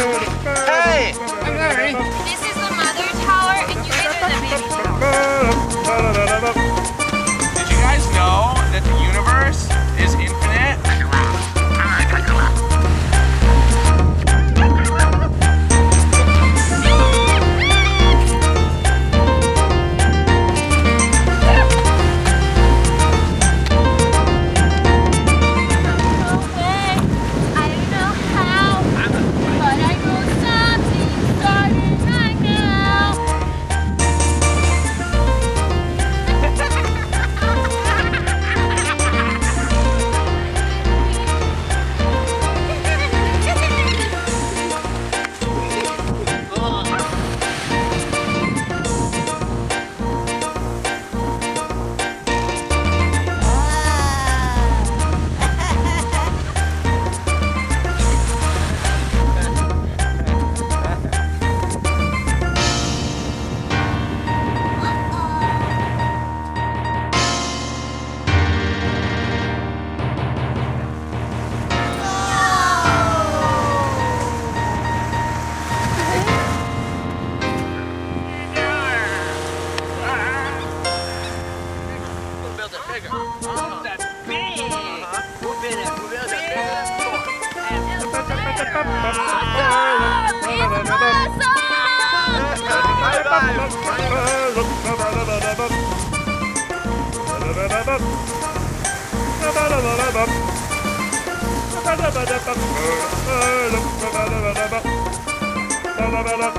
Hey! I'm Larry. bigger. Oh, that's big. Uh-huh. Move in it. Move in it. It's awesome.